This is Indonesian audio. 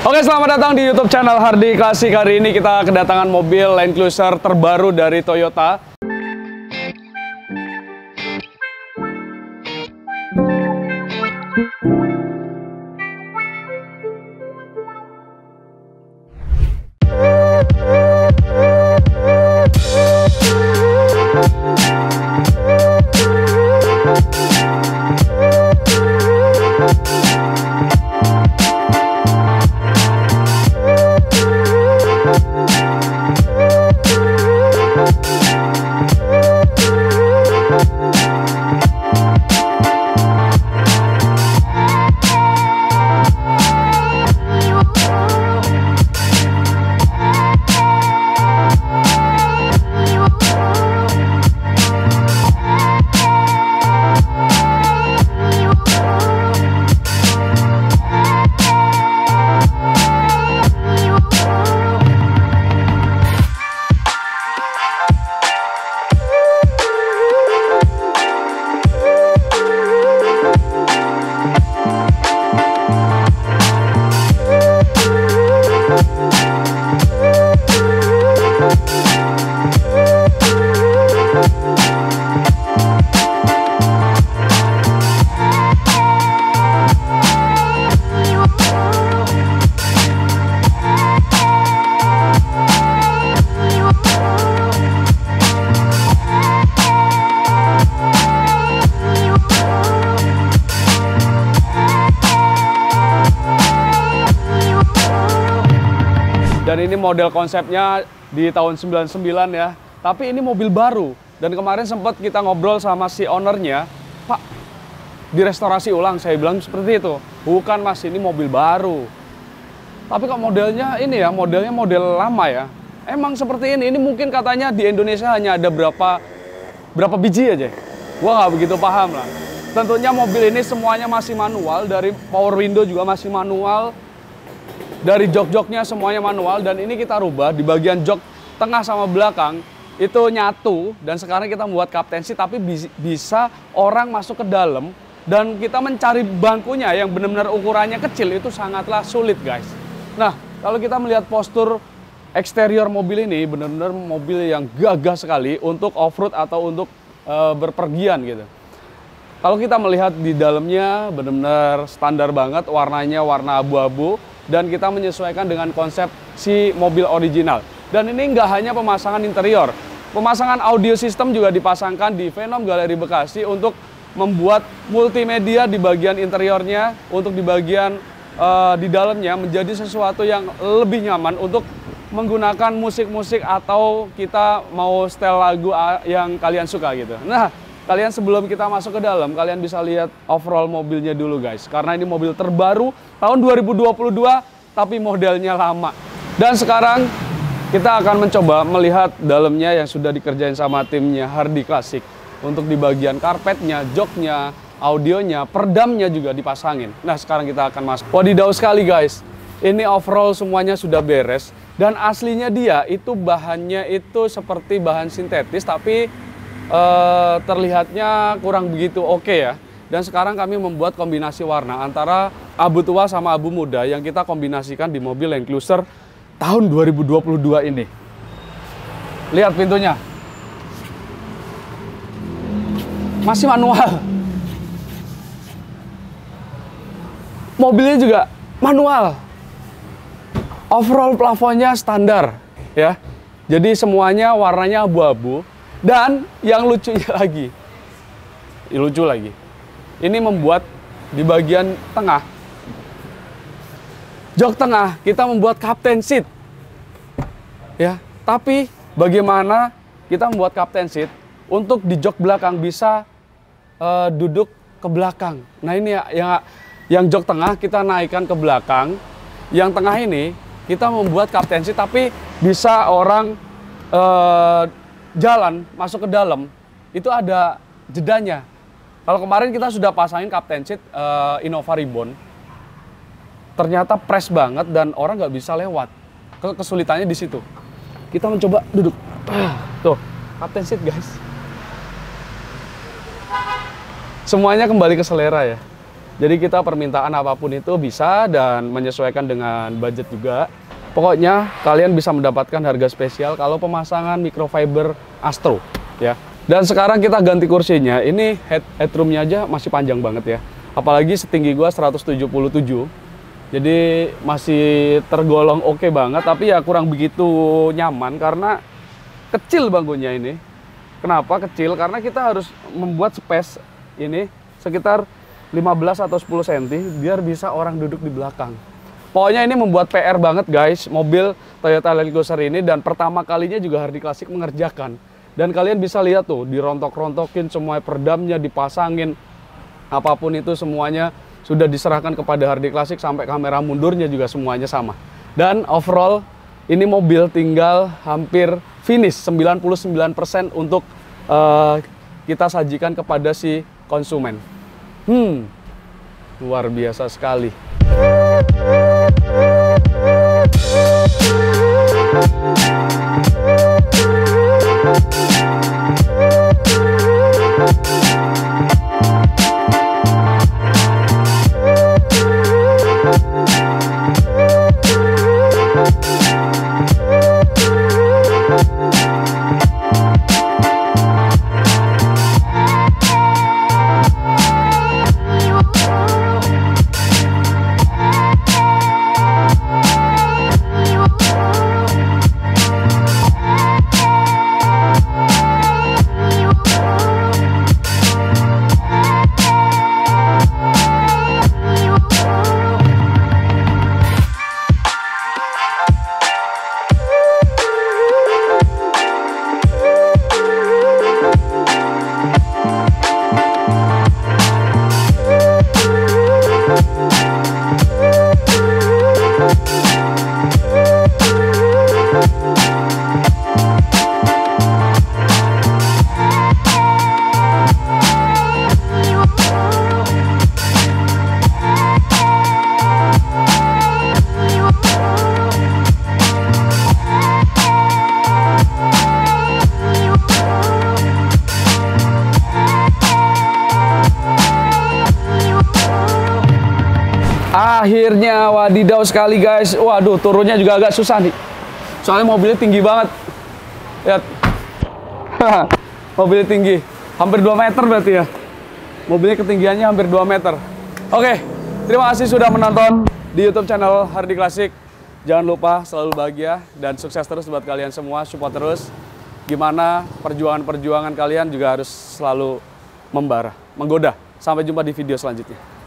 Oke, selamat datang di YouTube channel Hardi Klasik. Hari ini kita kedatangan mobil Land Cruiser terbaru dari Toyota. Dan ini model konsepnya di tahun 99 ya. Tapi ini mobil baru. Dan kemarin sempat kita ngobrol sama si ownernya, Pak, direstorasi ulang. Saya bilang seperti itu. Bukan mas, ini mobil baru. Tapi kok modelnya ini ya, modelnya model lama ya. Emang seperti ini. Ini mungkin katanya di Indonesia hanya ada berapa berapa biji aja. Gua nggak begitu paham lah. Tentunya mobil ini semuanya masih manual, dari power window juga masih manual, dari jok-joknya semuanya manual dan ini kita rubah di bagian jok tengah sama belakang itu nyatu dan sekarang kita membuat kaptensi tapi bisa orang masuk ke dalam dan kita mencari bangkunya yang benar-benar ukurannya kecil itu sangatlah sulit guys. Nah kalau kita melihat postur eksterior mobil ini benar-benar mobil yang gagah sekali untuk off-road atau untuk e, berpergian gitu. Kalau kita melihat di dalamnya benar-benar standar banget, warnanya warna abu-abu dan kita menyesuaikan dengan konsep si mobil original. Dan ini nggak hanya pemasangan interior, pemasangan audio system juga dipasangkan di Venom Galeri Bekasi untuk membuat multimedia di bagian interiornya, untuk di bagian uh, di dalamnya menjadi sesuatu yang lebih nyaman untuk menggunakan musik-musik atau kita mau setel lagu yang kalian suka gitu. Nah, Kalian sebelum kita masuk ke dalam, kalian bisa lihat overall mobilnya dulu guys. Karena ini mobil terbaru tahun 2022, tapi modelnya lama. Dan sekarang kita akan mencoba melihat dalamnya yang sudah dikerjain sama timnya Hardy Classic. Untuk di bagian karpetnya, joknya, audionya, perdamnya juga dipasangin. Nah sekarang kita akan masuk. Wadidaw sekali guys. Ini overall semuanya sudah beres. Dan aslinya dia itu bahannya itu seperti bahan sintetis tapi uh, terlihatnya kurang begitu oke okay ya. Dan sekarang kami membuat kombinasi warna antara abu tua sama abu muda yang kita kombinasikan di mobil Land Cruiser tahun 2022 ini. Lihat pintunya. Masih manual. Mobilnya juga manual. Overall plafonnya standar ya. Jadi semuanya warnanya abu-abu dan yang lucunya lagi, lucu lagi, ini membuat di bagian tengah, jok tengah kita membuat captain seat, ya. Tapi bagaimana kita membuat captain seat untuk di jok belakang bisa uh, duduk ke belakang. Nah ini ya yang yang jok tengah kita naikkan ke belakang, yang tengah ini kita membuat captain seat tapi bisa orang uh, jalan masuk ke dalam itu ada jedanya. Kalau kemarin kita sudah pasangin Captain Seat uh, Innova Ribbon, ternyata press banget dan orang nggak bisa lewat. Kesulitannya di situ. Kita mencoba duduk. Tuh, Captain Seat guys. Semuanya kembali ke selera ya. Jadi kita permintaan apa pun itu bisa dan menyesuaikan dengan budget juga. Pokoknya kalian bisa mendapatkan harga spesial kalau pemasangan microfiber Astro ya. Dan sekarang kita ganti kursinya. Ini head headroomnya aja masih panjang banget ya. Apalagi setinggi gua 177. Jadi masih tergolong oke okay banget tapi ya kurang begitu nyaman karena kecil bangkunya ini. Kenapa kecil? Karena kita harus membuat space ini sekitar 15 atau 10 cm biar bisa orang duduk di belakang. Pokoknya ini membuat PR banget guys, mobil Toyota Land Cruiser ini dan pertama kalinya juga Hardy Classic mengerjakan. Dan kalian bisa lihat tuh, dirontok-rontokin semua perdamnya dipasangin, apa pun itu semuanya sudah diserahkan kepada Hardy Classic sampai kamera mundurnya juga semuanya sama. Dan overall ini mobil tinggal hampir finish 99% untuk uh, kita sajikan kepada si konsumen. Hmm, luar biasa sekali. Thank you. Akhirnya wadidaw sekali guys. Waduh, turunnya juga agak susah nih. Soalnya mobilnya tinggi banget. Lihat. mobilnya tinggi. Hampir 2 meter berarti ya. Mobilnya ketinggiannya hampir 2 meter. Oke, terima kasih sudah menonton di YouTube channel Hardy Classic. Jangan lupa selalu bahagia dan sukses terus buat kalian semua. Support terus. Gimana perjuangan-perjuangan kalian juga harus selalu membara, menggoda. Sampai jumpa di video selanjutnya.